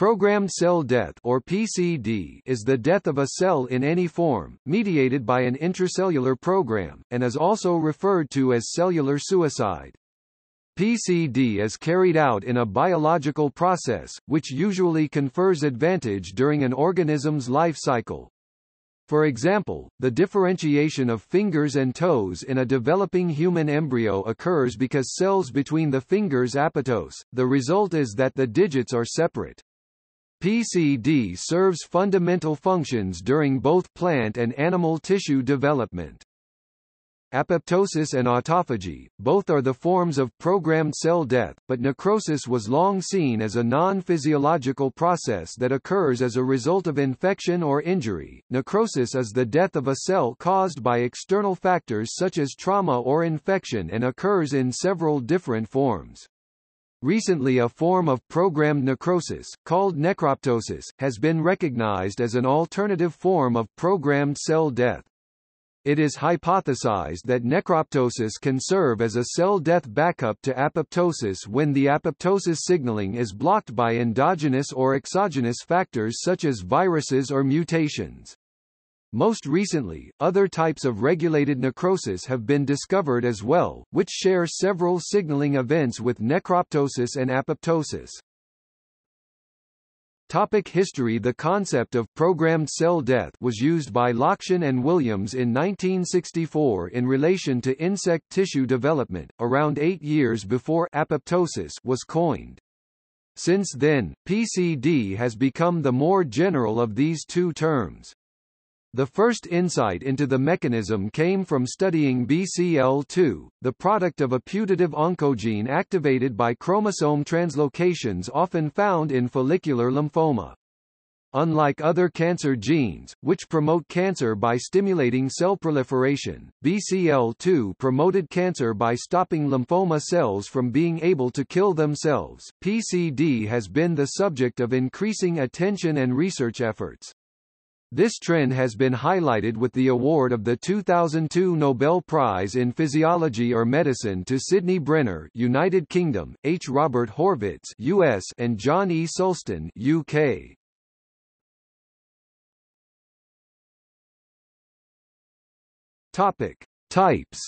Programmed cell death or PCD is the death of a cell in any form, mediated by an intracellular program, and is also referred to as cellular suicide. PCD is carried out in a biological process, which usually confers advantage during an organism's life cycle. For example, the differentiation of fingers and toes in a developing human embryo occurs because cells between the fingers apoptose, the result is that the digits are separate. PCD serves fundamental functions during both plant and animal tissue development. Apoptosis and autophagy, both are the forms of programmed cell death, but necrosis was long seen as a non-physiological process that occurs as a result of infection or injury. Necrosis is the death of a cell caused by external factors such as trauma or infection and occurs in several different forms. Recently a form of programmed necrosis, called necroptosis, has been recognized as an alternative form of programmed cell death. It is hypothesized that necroptosis can serve as a cell death backup to apoptosis when the apoptosis signaling is blocked by endogenous or exogenous factors such as viruses or mutations. Most recently, other types of regulated necrosis have been discovered as well, which share several signaling events with necroptosis and apoptosis. Topic history The concept of programmed cell death was used by Lockshin and Williams in 1964 in relation to insect tissue development, around eight years before apoptosis was coined. Since then, PCD has become the more general of these two terms. The first insight into the mechanism came from studying BCL2, the product of a putative oncogene activated by chromosome translocations often found in follicular lymphoma. Unlike other cancer genes, which promote cancer by stimulating cell proliferation, BCL2 promoted cancer by stopping lymphoma cells from being able to kill themselves. PCD has been the subject of increasing attention and research efforts. This trend has been highlighted with the award of the 2002 Nobel Prize in Physiology or Medicine to Sidney Brenner, United Kingdom, H. Robert Horvitz, US, and John E. Sulston, UK. Topic: Types.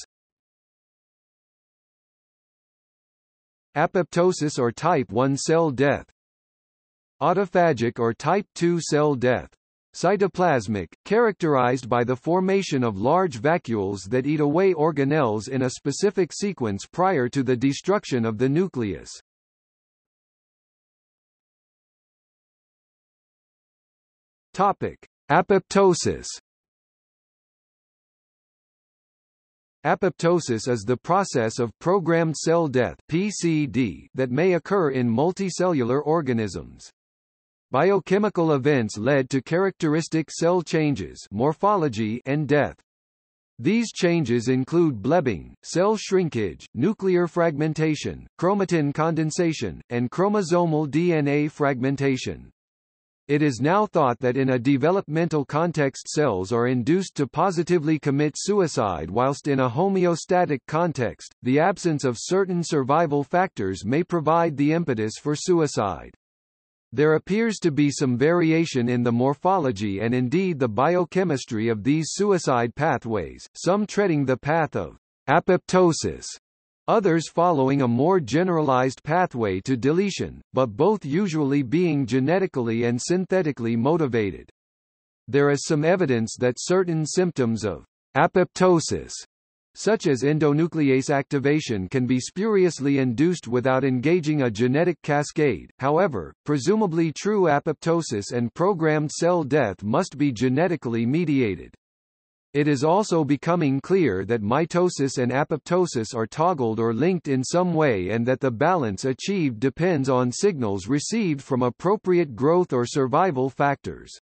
Apoptosis or type 1 cell death. Autophagic or type 2 cell death. Cytoplasmic, characterized by the formation of large vacuoles that eat away organelles in a specific sequence prior to the destruction of the nucleus. Topic: Apoptosis. Apoptosis is the process of programmed cell death (PCD) that may occur in multicellular organisms. Biochemical events led to characteristic cell changes morphology and death. These changes include blebbing, cell shrinkage, nuclear fragmentation, chromatin condensation, and chromosomal DNA fragmentation. It is now thought that in a developmental context cells are induced to positively commit suicide whilst in a homeostatic context, the absence of certain survival factors may provide the impetus for suicide. There appears to be some variation in the morphology and indeed the biochemistry of these suicide pathways, some treading the path of apoptosis, others following a more generalized pathway to deletion, but both usually being genetically and synthetically motivated. There is some evidence that certain symptoms of apoptosis such as endonuclease activation can be spuriously induced without engaging a genetic cascade, however, presumably true apoptosis and programmed cell death must be genetically mediated. It is also becoming clear that mitosis and apoptosis are toggled or linked in some way and that the balance achieved depends on signals received from appropriate growth or survival factors.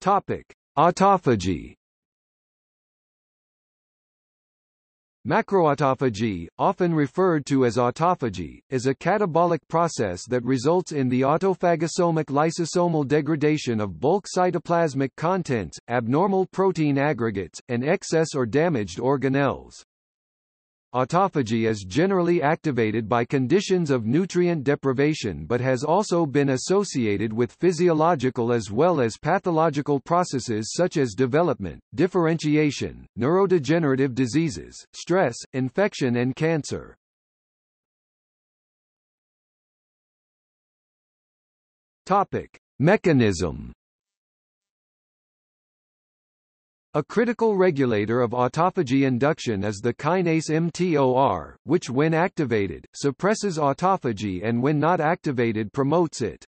Topic: Autophagy. Macroautophagy, often referred to as autophagy, is a catabolic process that results in the autophagosomic lysosomal degradation of bulk cytoplasmic contents, abnormal protein aggregates, and excess or damaged organelles. Autophagy is generally activated by conditions of nutrient deprivation but has also been associated with physiological as well as pathological processes such as development, differentiation, neurodegenerative diseases, stress, infection and cancer. Topic: Mechanism A critical regulator of autophagy induction is the kinase mTOR, which when activated, suppresses autophagy and when not activated promotes it.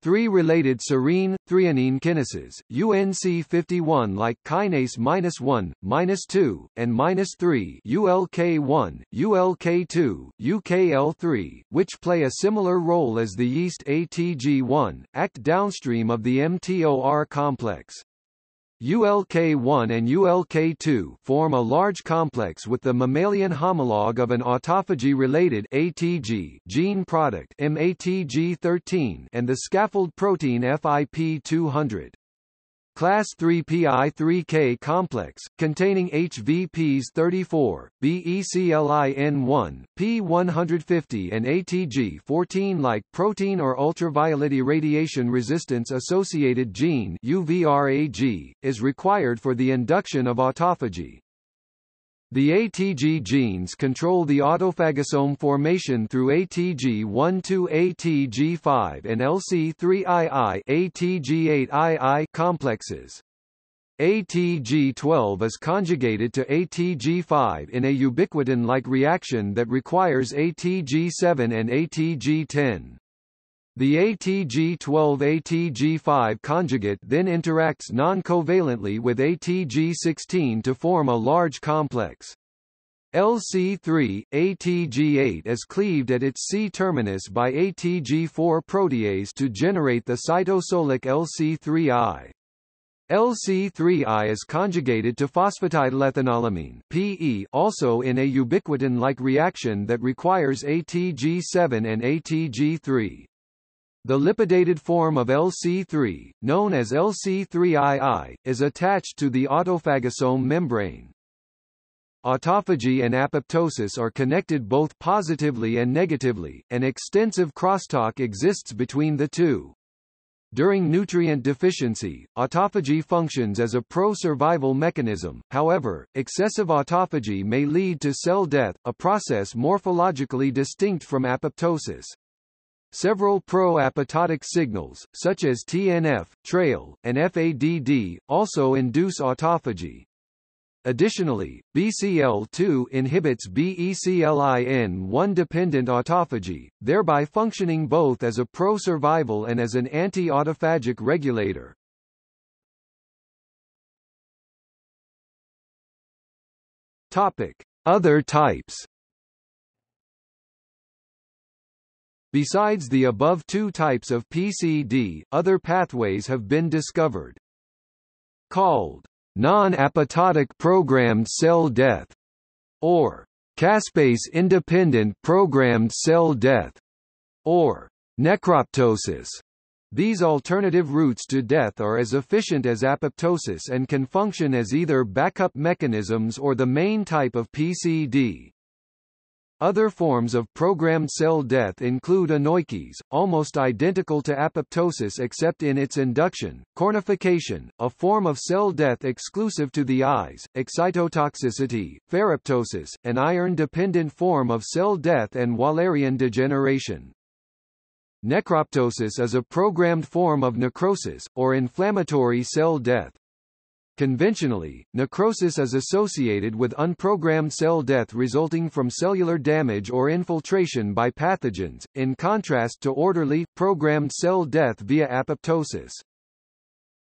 Three related serine, threonine kinases, UNC51 like kinase -1, -2, and -3 ULK1, ULK2, UKL3, which play a similar role as the yeast ATG1, act downstream of the mTOR complex. ULK1 and ULK2 form a large complex with the mammalian homologue of an autophagy-related ATG gene product MATG13 and the scaffold protein FIP200. Class 3 PI3K complex, containing HVPs 34, BECLIN1, P150 and ATG14-like protein or ultraviolet irradiation resistance associated gene UVRAG, is required for the induction of autophagy. The ATG genes control the autophagosome formation through ATG1 to ATG5 and LC3II ATG8II complexes. ATG12 is conjugated to ATG5 in a ubiquitin-like reaction that requires ATG7 and ATG10. The ATG12-ATG5 conjugate then interacts non-covalently with ATG16 to form a large complex. LC3, ATG8 is cleaved at its C-terminus by ATG4 protease to generate the cytosolic LC3I. LC3I is conjugated to phosphatidylethanolamine PE also in a ubiquitin-like reaction that requires ATG7 and ATG3. The lipidated form of LC3, known as LC3II, is attached to the autophagosome membrane. Autophagy and apoptosis are connected both positively and negatively, and extensive crosstalk exists between the two. During nutrient deficiency, autophagy functions as a pro-survival mechanism, however, excessive autophagy may lead to cell death, a process morphologically distinct from apoptosis. Several pro-apoptotic signals, such as TNF, TRAIL, and FADD, also induce autophagy. Additionally, BCL2 inhibits BECLIN1-dependent autophagy, thereby functioning both as a pro-survival and as an anti-autophagic regulator. Topic: Other types Besides the above two types of PCD, other pathways have been discovered. Called non-apoptotic programmed cell death, or caspase-independent programmed cell death, or necroptosis. These alternative routes to death are as efficient as apoptosis and can function as either backup mechanisms or the main type of PCD. Other forms of programmed cell death include anoikis, almost identical to apoptosis except in its induction, cornification, a form of cell death exclusive to the eyes, excitotoxicity, ferroptosis, an iron-dependent form of cell death and Wallerian degeneration. Necroptosis is a programmed form of necrosis, or inflammatory cell death. Conventionally, necrosis is associated with unprogrammed cell death resulting from cellular damage or infiltration by pathogens, in contrast to orderly, programmed cell death via apoptosis.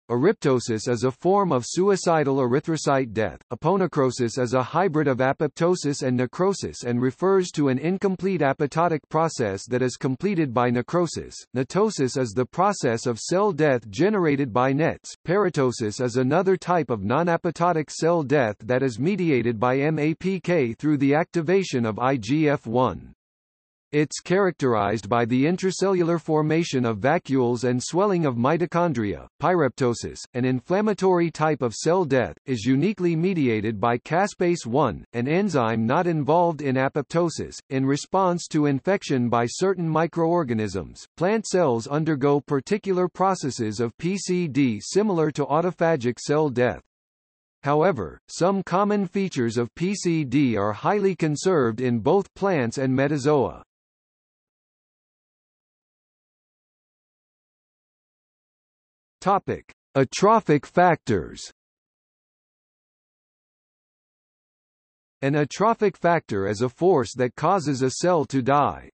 Eryptosis is a form of suicidal erythrocyte death. Aponecrosis is a hybrid of apoptosis and necrosis and refers to an incomplete apoptotic process that is completed by necrosis. Netosis is the process of cell death generated by nets. Paraptosis is another type of non-apoptotic cell death that is mediated by MAPK through the activation of IGF-1. It's characterized by the intracellular formation of vacuoles and swelling of mitochondria. Pyroptosis, an inflammatory type of cell death, is uniquely mediated by caspase 1, an enzyme not involved in apoptosis. In response to infection by certain microorganisms, plant cells undergo particular processes of PCD similar to autophagic cell death. However, some common features of PCD are highly conserved in both plants and metazoa. Topic: Atrophic factors. An atrophic factor is a force that causes a cell to die.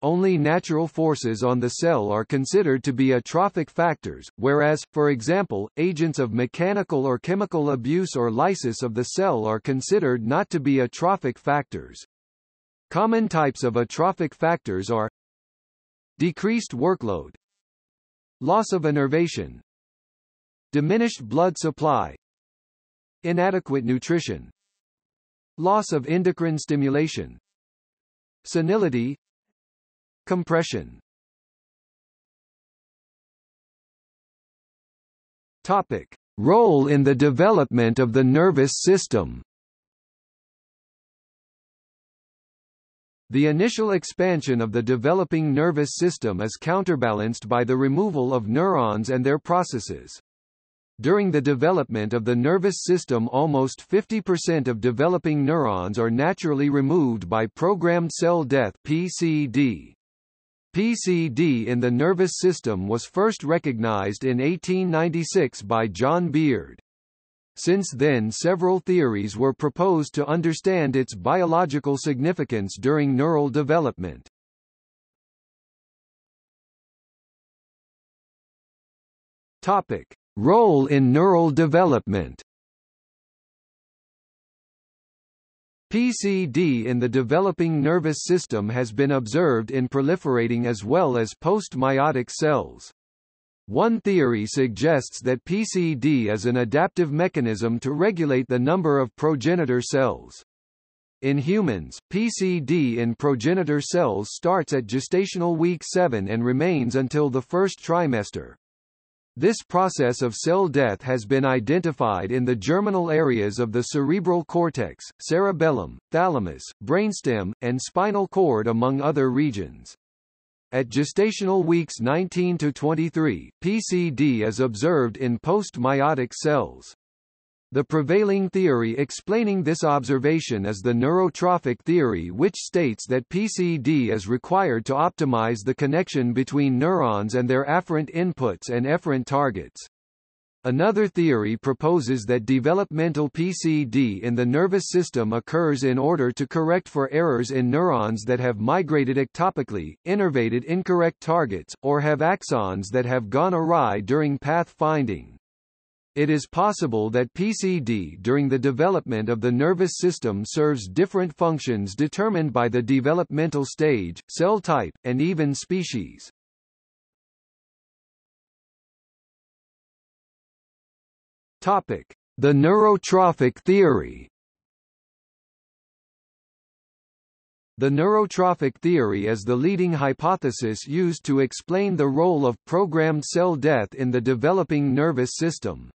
Only natural forces on the cell are considered to be atrophic factors, whereas, for example, agents of mechanical or chemical abuse or lysis of the cell are considered not to be atrophic factors. Common types of atrophic factors are decreased workload, Loss of innervation Diminished blood supply Inadequate nutrition Loss of endocrine stimulation Senility Compression Topic. Role in the development of the nervous system The initial expansion of the developing nervous system is counterbalanced by the removal of neurons and their processes. During the development of the nervous system almost 50% of developing neurons are naturally removed by programmed cell death PCD. PCD in the nervous system was first recognized in 1896 by John Beard. Since then several theories were proposed to understand its biological significance during neural development. Topic. Role in neural development PCD in the developing nervous system has been observed in proliferating as well as post-meiotic cells. One theory suggests that PCD is an adaptive mechanism to regulate the number of progenitor cells. In humans, PCD in progenitor cells starts at gestational week 7 and remains until the first trimester. This process of cell death has been identified in the germinal areas of the cerebral cortex, cerebellum, thalamus, brainstem, and spinal cord among other regions. At gestational weeks 19 to 23, PCD is observed in post-meiotic cells. The prevailing theory explaining this observation is the neurotrophic theory which states that PCD is required to optimize the connection between neurons and their afferent inputs and efferent targets. Another theory proposes that developmental PCD in the nervous system occurs in order to correct for errors in neurons that have migrated ectopically, innervated incorrect targets, or have axons that have gone awry during path finding. It is possible that PCD during the development of the nervous system serves different functions determined by the developmental stage, cell type, and even species. Topic: The neurotrophic theory. The neurotrophic theory is the leading hypothesis used to explain the role of programmed cell death in the developing nervous system.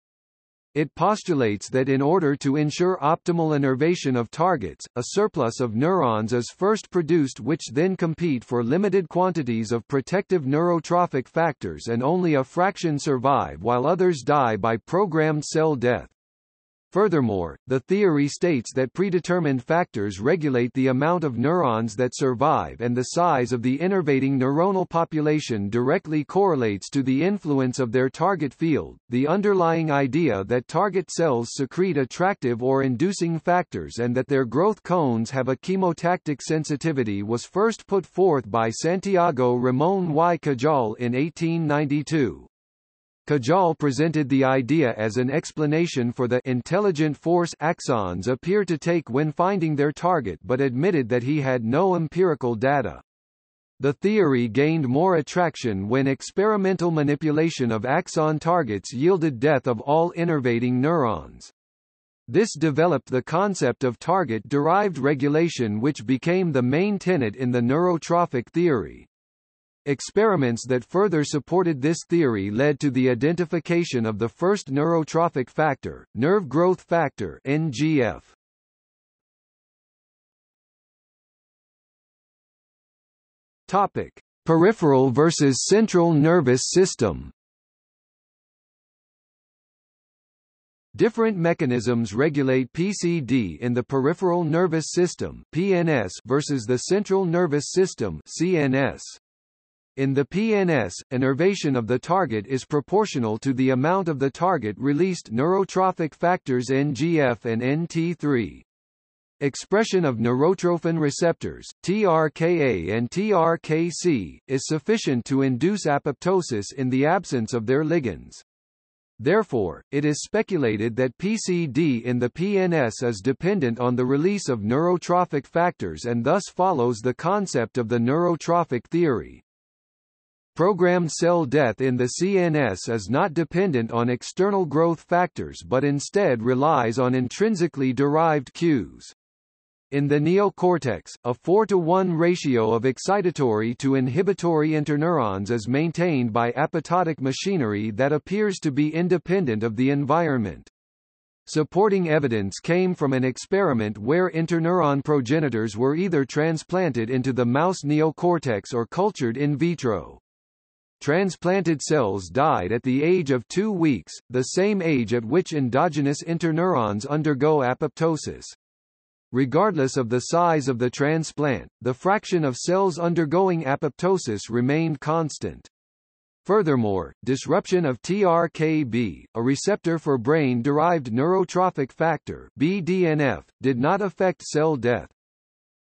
It postulates that in order to ensure optimal innervation of targets, a surplus of neurons is first produced which then compete for limited quantities of protective neurotrophic factors and only a fraction survive while others die by programmed cell death. Furthermore, the theory states that predetermined factors regulate the amount of neurons that survive and the size of the innervating neuronal population directly correlates to the influence of their target field. The underlying idea that target cells secrete attractive or inducing factors and that their growth cones have a chemotactic sensitivity was first put forth by Santiago Ramón y Cajal in 1892. Cajal presented the idea as an explanation for the intelligent force axons appear to take when finding their target but admitted that he had no empirical data. The theory gained more attraction when experimental manipulation of axon targets yielded death of all innervating neurons. This developed the concept of target-derived regulation which became the main tenet in the neurotrophic theory. Experiments that further supported this theory led to the identification of the first neurotrophic factor, nerve growth factor NGF. Topic: Peripheral versus central nervous system. Different mechanisms regulate PCD in the peripheral nervous system (PNS) versus the central nervous system (CNS). In the PNS, innervation of the target is proportional to the amount of the target released neurotrophic factors NGF and NT3. Expression of neurotrophin receptors, TRKA and TRKC, is sufficient to induce apoptosis in the absence of their ligands. Therefore, it is speculated that PCD in the PNS is dependent on the release of neurotrophic factors and thus follows the concept of the neurotrophic theory. Programmed cell death in the CNS is not dependent on external growth factors but instead relies on intrinsically derived cues. In the neocortex, a 4 to 1 ratio of excitatory to inhibitory interneurons is maintained by apoptotic machinery that appears to be independent of the environment. Supporting evidence came from an experiment where interneuron progenitors were either transplanted into the mouse neocortex or cultured in vitro. Transplanted cells died at the age of two weeks, the same age at which endogenous interneurons undergo apoptosis. Regardless of the size of the transplant, the fraction of cells undergoing apoptosis remained constant. Furthermore, disruption of TRKB, a receptor for brain-derived neurotrophic factor BDNF, did not affect cell death.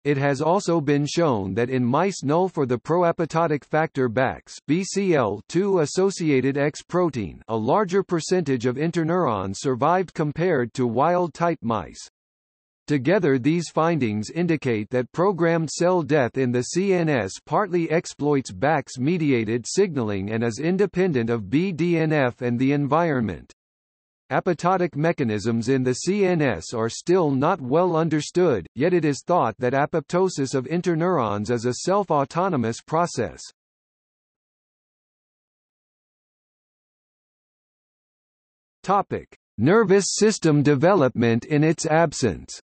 It has also been shown that in mice null for the proapoptotic factor BAX BCL2 associated X protein, a larger percentage of interneurons survived compared to wild-type mice. Together these findings indicate that programmed cell death in the CNS partly exploits BAX-mediated signaling and is independent of BDNF and the environment. Apoptotic mechanisms in the CNS are still not well understood, yet it is thought that apoptosis of interneurons is a self-autonomous process. Topic: Nervous system development in its absence.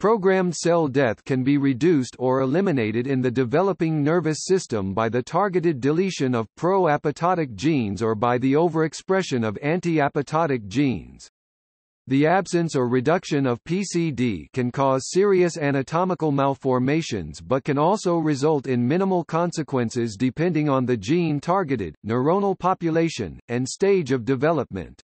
Programmed cell death can be reduced or eliminated in the developing nervous system by the targeted deletion of pro-apoptotic genes or by the overexpression of anti-apoptotic genes. The absence or reduction of PCD can cause serious anatomical malformations but can also result in minimal consequences depending on the gene targeted, neuronal population, and stage of development.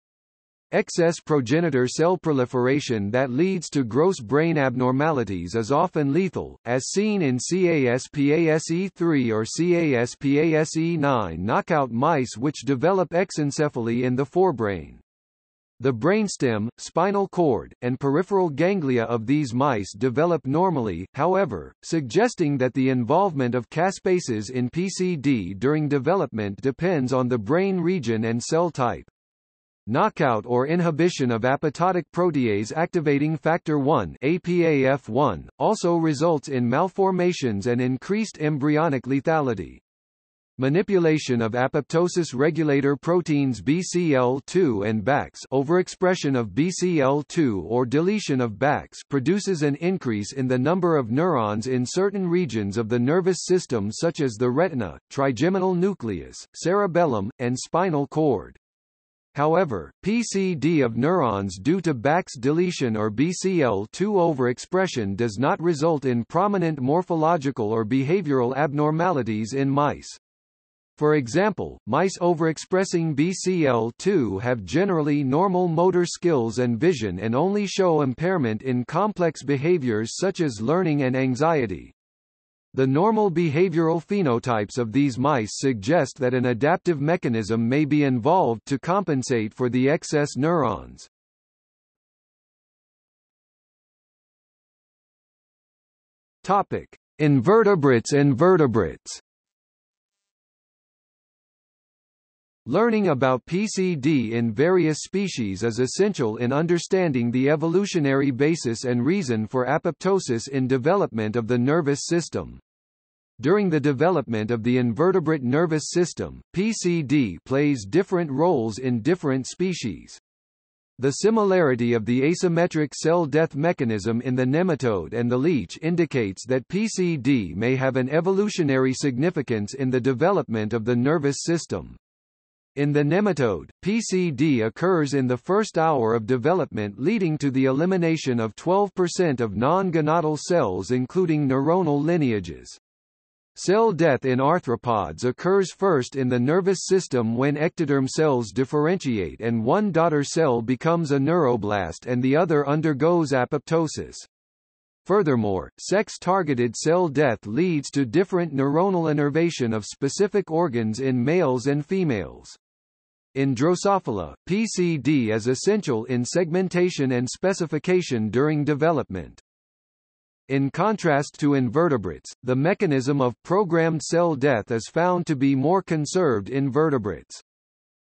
Excess progenitor cell proliferation that leads to gross brain abnormalities is often lethal, as seen in CASPASE3 or CASPASE9 knockout mice which develop exencephaly in the forebrain. The brainstem, spinal cord, and peripheral ganglia of these mice develop normally, however, suggesting that the involvement of caspases in PCD during development depends on the brain region and cell type. Knockout or inhibition of apoptotic protease activating factor 1 APAF1, also results in malformations and increased embryonic lethality. Manipulation of apoptosis regulator proteins BCL2 and BAX overexpression of BCL2 or deletion of BAX produces an increase in the number of neurons in certain regions of the nervous system such as the retina, trigeminal nucleus, cerebellum, and spinal cord. However, PCD of neurons due to BAX deletion or BCL2 overexpression does not result in prominent morphological or behavioral abnormalities in mice. For example, mice overexpressing BCL2 have generally normal motor skills and vision and only show impairment in complex behaviors such as learning and anxiety. The normal behavioral phenotypes of these mice suggest that an adaptive mechanism may be involved to compensate for the excess neurons. Topic: Invertebrates and vertebrates. Learning about PCD in various species is essential in understanding the evolutionary basis and reason for apoptosis in development of the nervous system. During the development of the invertebrate nervous system, PCD plays different roles in different species. The similarity of the asymmetric cell death mechanism in the nematode and the leech indicates that PCD may have an evolutionary significance in the development of the nervous system. In the nematode, PCD occurs in the first hour of development leading to the elimination of 12% of non-gonadal cells including neuronal lineages. Cell death in arthropods occurs first in the nervous system when ectoderm cells differentiate and one daughter cell becomes a neuroblast and the other undergoes apoptosis. Furthermore, sex-targeted cell death leads to different neuronal innervation of specific organs in males and females. In Drosophila, PCD is essential in segmentation and specification during development. In contrast to invertebrates, the mechanism of programmed cell death is found to be more conserved in vertebrates.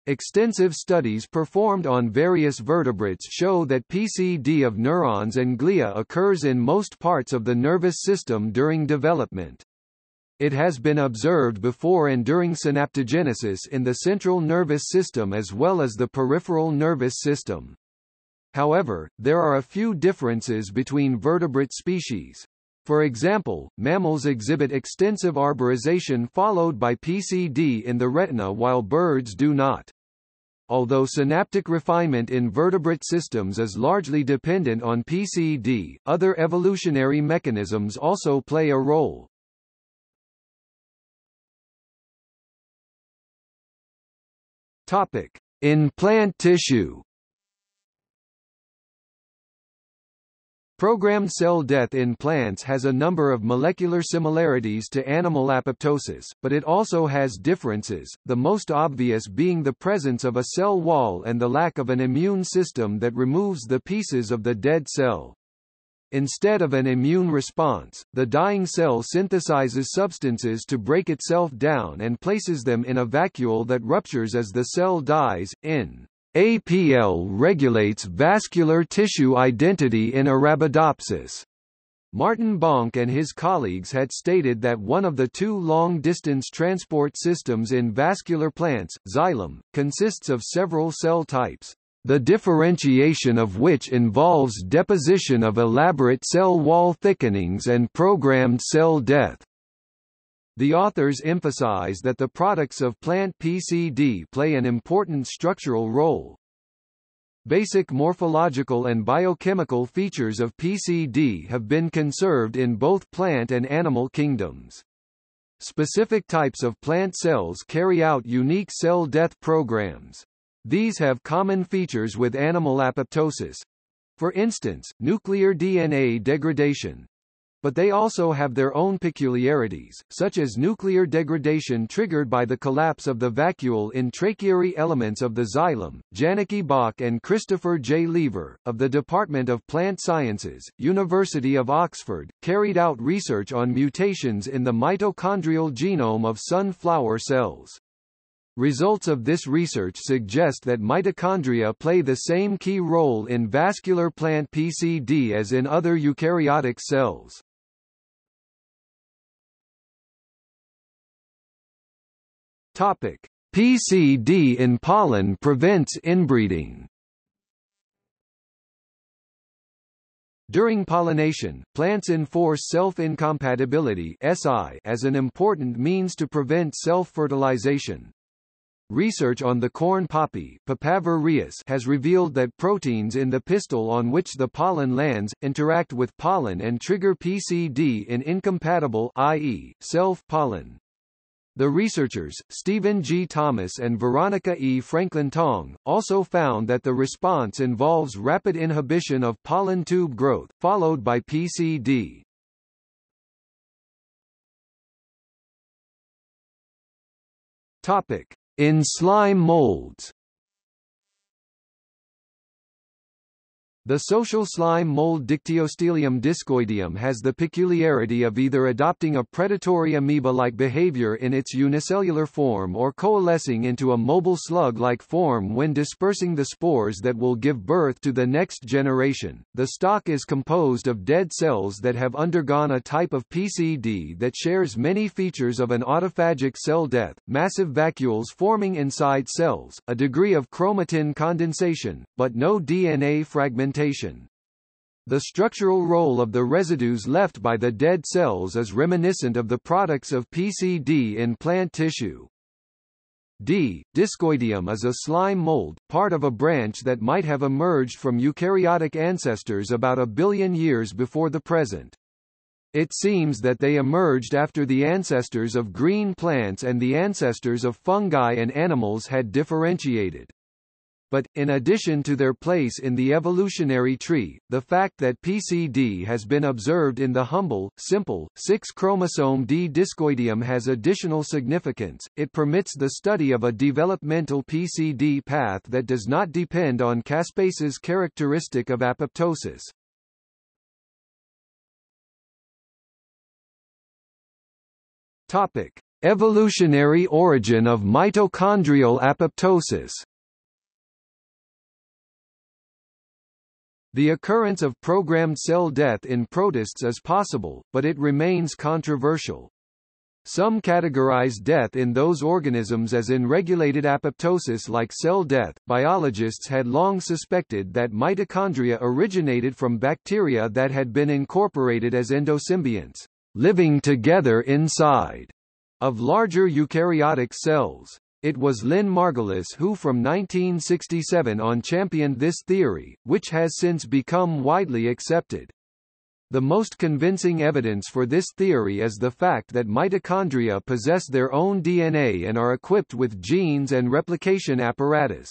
Extensive studies performed on various vertebrates show that PCD of neurons and glia occurs in most parts of the nervous system during development. It has been observed before and during synaptogenesis in the central nervous system as well as the peripheral nervous system. However, there are a few differences between vertebrate species. For example, mammals exhibit extensive arborization followed by PCD in the retina while birds do not. Although synaptic refinement in vertebrate systems is largely dependent on PCD, other evolutionary mechanisms also play a role. Topic: In plant tissue. Programmed cell death in plants has a number of molecular similarities to animal apoptosis, but it also has differences, the most obvious being the presence of a cell wall and the lack of an immune system that removes the pieces of the dead cell. Instead of an immune response, the dying cell synthesizes substances to break itself down and places them in a vacuole that ruptures as the cell dies. In APL regulates vascular tissue identity in Arabidopsis. Martin Bonke and his colleagues had stated that one of the two long-distance transport systems in vascular plants, xylem, consists of several cell types the differentiation of which involves deposition of elaborate cell wall thickenings and programmed cell death. The authors emphasize that the products of plant PCD play an important structural role. Basic morphological and biochemical features of PCD have been conserved in both plant and animal kingdoms. Specific types of plant cells carry out unique cell death programs. These have common features with animal apoptosis. For instance, nuclear DNA degradation. But they also have their own peculiarities, such as nuclear degradation triggered by the collapse of the vacuole in tracheary elements of the xylem. Janneke Balk and Christopher J. Leaver, of the Department of Plant Sciences, University of Oxford, carried out research on mutations in the mitochondrial genome of sunflower cells. Results of this research suggest that mitochondria play the same key role in vascular plant PCD as in other eukaryotic cells. Topic: PCD in pollen prevents inbreeding. During pollination, plants enforce self-incompatibility as an important means to prevent self-fertilization. Research on the corn poppy has revealed that proteins in the pistil on which the pollen lands, interact with pollen and trigger PCD in incompatible i.e., self-pollen. The researchers, Stephen G. Thomas and Veronica E. Franklin Tong, also found that the response involves rapid inhibition of pollen tube growth, followed by PCD. Topic. In slime molds The social slime mold Dictyostelium discoideum has the peculiarity of either adopting a predatory amoeba-like behavior in its unicellular form or coalescing into a mobile slug-like form when dispersing the spores that will give birth to the next generation. The stock is composed of dead cells that have undergone a type of PCD that shares many features of an autophagic cell death, massive vacuoles forming inside cells, a degree of chromatin condensation, but no DNA fragmentation the structural role of the residues left by the dead cells is reminiscent of the products of PCD in plant tissue. D. discoideum is a slime mold, part of a branch that might have emerged from eukaryotic ancestors about a billion years before the present. It seems that they emerged after the ancestors of green plants and the ancestors of fungi and animals had differentiated. But, in addition to their place in the evolutionary tree, the fact that PCD has been observed in the humble, simple, 6-chromosome D discoideum has additional significance, it permits the study of a developmental PCD path that does not depend on caspase's characteristic of apoptosis. Topic. Evolutionary origin of mitochondrial apoptosis The occurrence of programmed cell death in protists is possible, but it remains controversial. Some categorize death in those organisms as in regulated apoptosis like cell death. Biologists had long suspected that mitochondria originated from bacteria that had been incorporated as endosymbionts, living together inside of larger eukaryotic cells. It was Lynn Margulis who from 1967 on championed this theory, which has since become widely accepted. The most convincing evidence for this theory is the fact that mitochondria possess their own DNA and are equipped with genes and replication apparatus.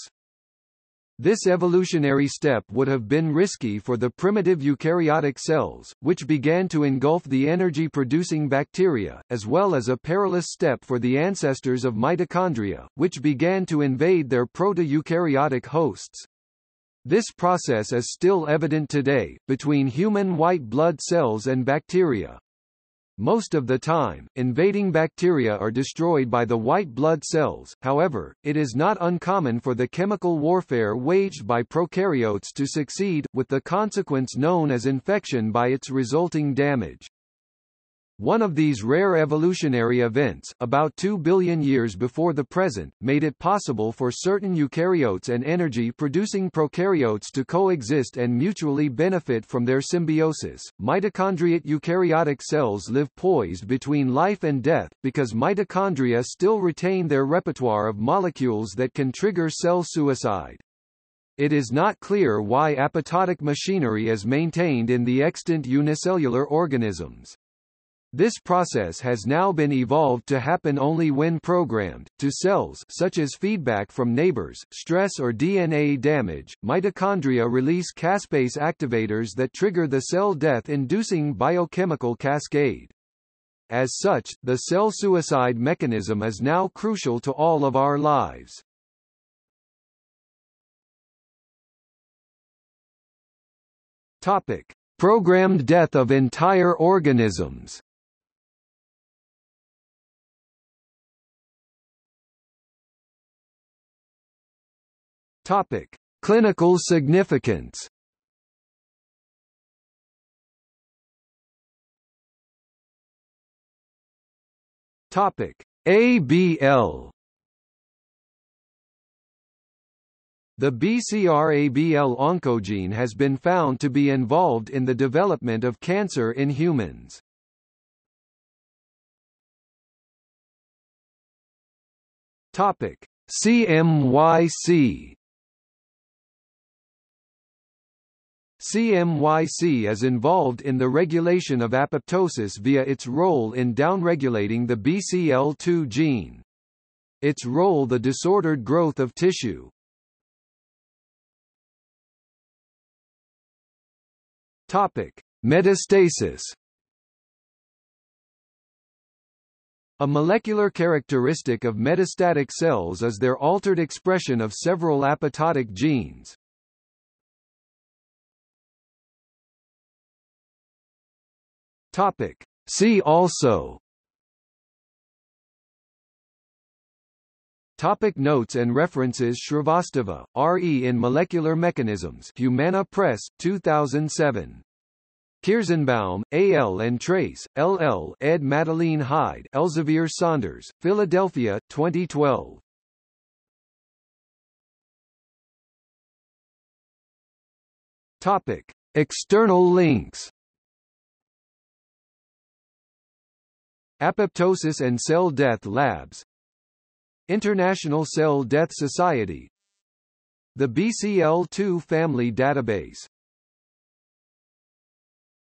This evolutionary step would have been risky for the primitive eukaryotic cells, which began to engulf the energy-producing bacteria, as well as a perilous step for the ancestors of mitochondria, which began to invade their proto-eukaryotic hosts. This process is still evident today, between human white blood cells and bacteria. Most of the time, invading bacteria are destroyed by the white blood cells, however, it is not uncommon for the chemical warfare waged by prokaryotes to succeed, with the consequence known as infection by its resulting damage. One of these rare evolutionary events, about 2 billion years before the present, made it possible for certain eukaryotes and energy-producing prokaryotes to coexist and mutually benefit from their symbiosis. Mitochondriate eukaryotic cells live poised between life and death, because mitochondria still retain their repertoire of molecules that can trigger cell suicide. It is not clear why apoptotic machinery is maintained in the extant unicellular organisms. This process has now been evolved to happen only when programmed, to cells such as feedback from neighbors, stress or DNA damage. Mitochondria release caspase activators that trigger the cell death-inducing biochemical cascade. As such, the cell suicide mechanism is now crucial to all of our lives. Topic. Programmed death of entire organisms Topic: Clinical significance. Topic: ABL. The BCR-ABL oncogene has been found to be involved in the development of cancer in humans. Topic: CMYC CMYC is involved in the regulation of apoptosis via its role in downregulating the BCL2 gene. Its role the disordered growth of tissue. Topic: Metastasis A molecular characteristic of metastatic cells is their altered expression of several apoptotic genes. Topic. See also Topic notes and references Shrivastava, R.E. in Molecular Mechanisms Humana Press, 2007. Kierszenbaum, A. L. and Tres, L. L. ed. Madeline Hyde, Elsevier Saunders, Philadelphia, 2012. Topic. External links Apoptosis and Cell Death Labs. International Cell Death Society. The BCL2 Family Database